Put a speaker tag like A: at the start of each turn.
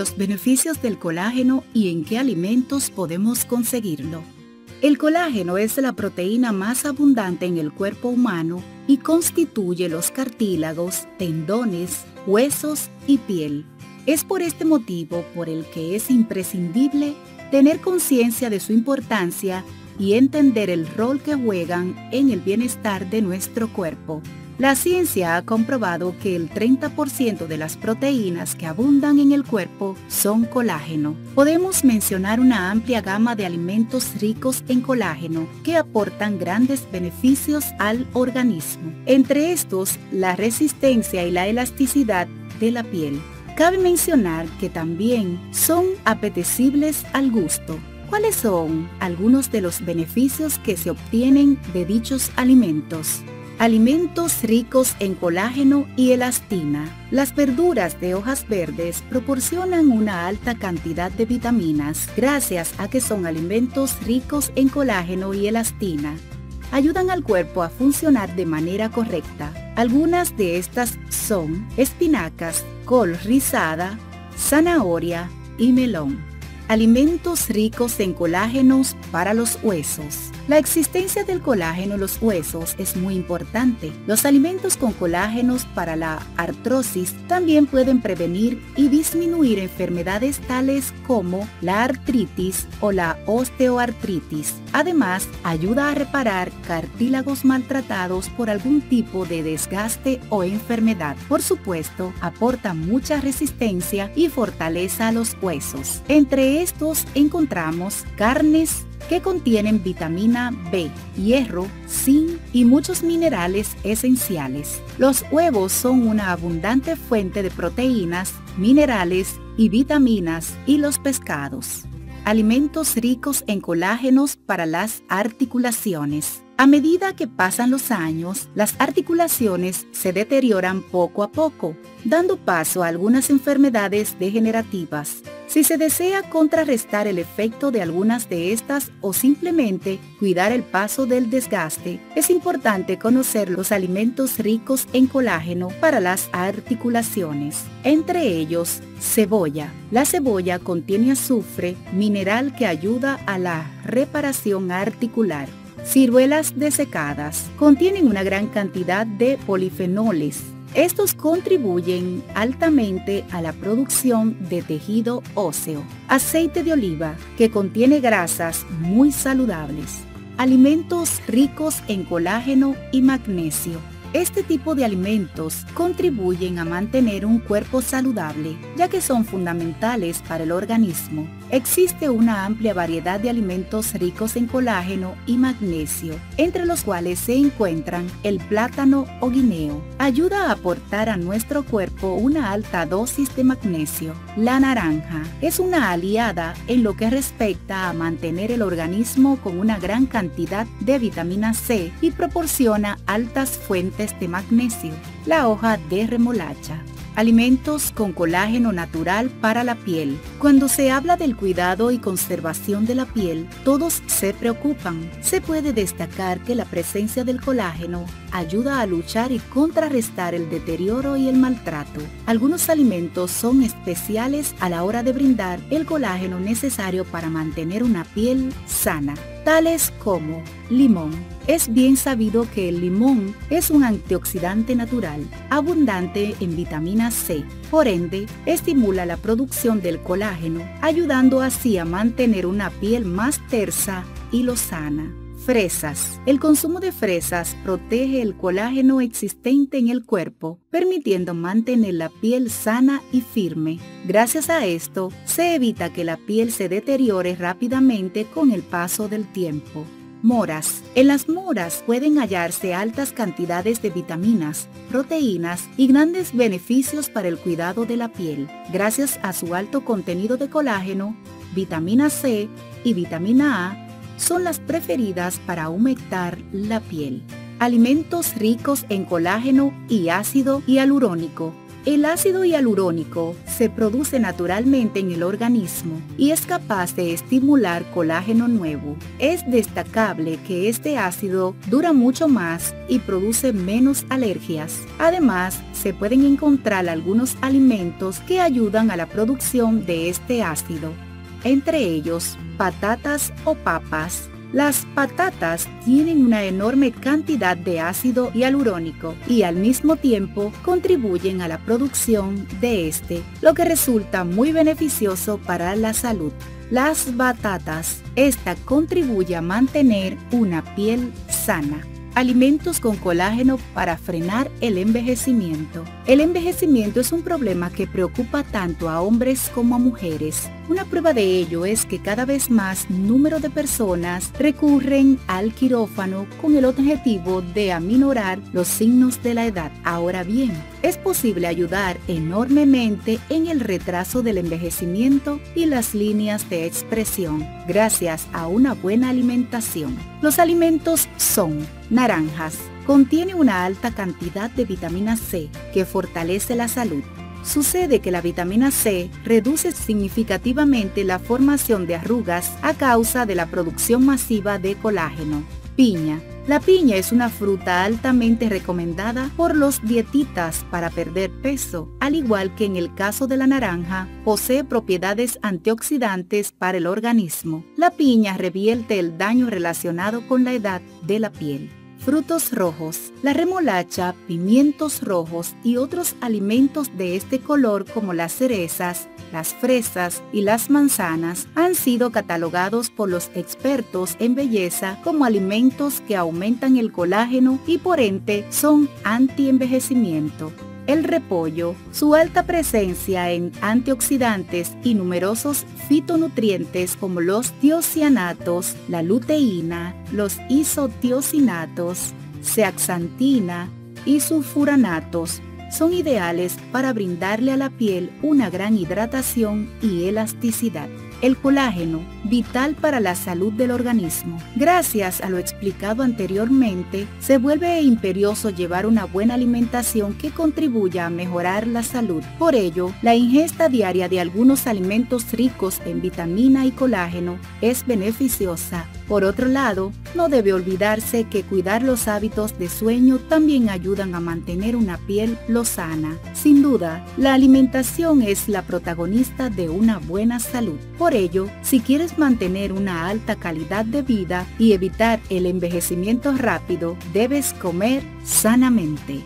A: los beneficios del colágeno y en qué alimentos podemos conseguirlo. El colágeno es la proteína más abundante en el cuerpo humano y constituye los cartílagos, tendones, huesos y piel. Es por este motivo por el que es imprescindible tener conciencia de su importancia y entender el rol que juegan en el bienestar de nuestro cuerpo. La ciencia ha comprobado que el 30% de las proteínas que abundan en el cuerpo son colágeno. Podemos mencionar una amplia gama de alimentos ricos en colágeno que aportan grandes beneficios al organismo. Entre estos, la resistencia y la elasticidad de la piel. Cabe mencionar que también son apetecibles al gusto. ¿Cuáles son algunos de los beneficios que se obtienen de dichos alimentos? Alimentos ricos en colágeno y elastina. Las verduras de hojas verdes proporcionan una alta cantidad de vitaminas gracias a que son alimentos ricos en colágeno y elastina. Ayudan al cuerpo a funcionar de manera correcta. Algunas de estas son espinacas, col rizada, zanahoria y melón. Alimentos ricos en colágenos para los huesos. La existencia del colágeno en los huesos es muy importante. Los alimentos con colágenos para la artrosis también pueden prevenir y disminuir enfermedades tales como la artritis o la osteoartritis. Además, ayuda a reparar cartílagos maltratados por algún tipo de desgaste o enfermedad. Por supuesto, aporta mucha resistencia y fortaleza a los huesos. Entre estos encontramos carnes, que contienen vitamina B, hierro, zinc y muchos minerales esenciales. Los huevos son una abundante fuente de proteínas, minerales y vitaminas y los pescados. Alimentos ricos en colágenos para las articulaciones. A medida que pasan los años, las articulaciones se deterioran poco a poco, dando paso a algunas enfermedades degenerativas. Si se desea contrarrestar el efecto de algunas de estas o simplemente cuidar el paso del desgaste, es importante conocer los alimentos ricos en colágeno para las articulaciones. Entre ellos, cebolla. La cebolla contiene azufre, mineral que ayuda a la reparación articular. Ciruelas desecadas. Contienen una gran cantidad de polifenoles estos contribuyen altamente a la producción de tejido óseo. Aceite de oliva, que contiene grasas muy saludables. Alimentos ricos en colágeno y magnesio este tipo de alimentos contribuyen a mantener un cuerpo saludable, ya que son fundamentales para el organismo. Existe una amplia variedad de alimentos ricos en colágeno y magnesio, entre los cuales se encuentran el plátano o guineo. Ayuda a aportar a nuestro cuerpo una alta dosis de magnesio. La naranja es una aliada en lo que respecta a mantener el organismo con una gran cantidad de vitamina C y proporciona altas fuentes de magnesio, la hoja de remolacha. Alimentos con colágeno natural para la piel. Cuando se habla del cuidado y conservación de la piel, todos se preocupan. Se puede destacar que la presencia del colágeno ayuda a luchar y contrarrestar el deterioro y el maltrato. Algunos alimentos son especiales a la hora de brindar el colágeno necesario para mantener una piel sana tales como limón. Es bien sabido que el limón es un antioxidante natural, abundante en vitamina C. Por ende, estimula la producción del colágeno, ayudando así a mantener una piel más tersa y lozana. Fresas. El consumo de fresas protege el colágeno existente en el cuerpo, permitiendo mantener la piel sana y firme. Gracias a esto, se evita que la piel se deteriore rápidamente con el paso del tiempo. Moras. En las moras pueden hallarse altas cantidades de vitaminas, proteínas y grandes beneficios para el cuidado de la piel, gracias a su alto contenido de colágeno, vitamina C y vitamina A son las preferidas para humectar la piel. Alimentos ricos en colágeno y ácido hialurónico. El ácido hialurónico se produce naturalmente en el organismo y es capaz de estimular colágeno nuevo. Es destacable que este ácido dura mucho más y produce menos alergias. Además, se pueden encontrar algunos alimentos que ayudan a la producción de este ácido, entre ellos patatas o papas, las patatas tienen una enorme cantidad de ácido hialurónico y al mismo tiempo contribuyen a la producción de este, lo que resulta muy beneficioso para la salud. Las batatas, esta contribuye a mantener una piel sana. Alimentos con colágeno para frenar el envejecimiento. El envejecimiento es un problema que preocupa tanto a hombres como a mujeres. Una prueba de ello es que cada vez más número de personas recurren al quirófano con el objetivo de aminorar los signos de la edad. Ahora bien, es posible ayudar enormemente en el retraso del envejecimiento y las líneas de expresión gracias a una buena alimentación. Los alimentos son naranjas. Contiene una alta cantidad de vitamina C que fortalece la salud Sucede que la vitamina C reduce significativamente la formación de arrugas a causa de la producción masiva de colágeno. Piña. La piña es una fruta altamente recomendada por los dietitas para perder peso, al igual que en el caso de la naranja, posee propiedades antioxidantes para el organismo. La piña revierte el daño relacionado con la edad de la piel frutos rojos, la remolacha, pimientos rojos y otros alimentos de este color como las cerezas, las fresas y las manzanas han sido catalogados por los expertos en belleza como alimentos que aumentan el colágeno y por ente son anti-envejecimiento el repollo, su alta presencia en antioxidantes y numerosos fitonutrientes como los tiocianatos, la luteína, los isotiocinatos, zeaxantina y sulfuranatos son ideales para brindarle a la piel una gran hidratación y elasticidad el colágeno, vital para la salud del organismo. Gracias a lo explicado anteriormente, se vuelve imperioso llevar una buena alimentación que contribuya a mejorar la salud. Por ello, la ingesta diaria de algunos alimentos ricos en vitamina y colágeno es beneficiosa. Por otro lado, no debe olvidarse que cuidar los hábitos de sueño también ayudan a mantener una piel lozana. Sin duda, la alimentación es la protagonista de una buena salud. Por ello, si quieres mantener una alta calidad de vida y evitar el envejecimiento rápido, debes comer sanamente.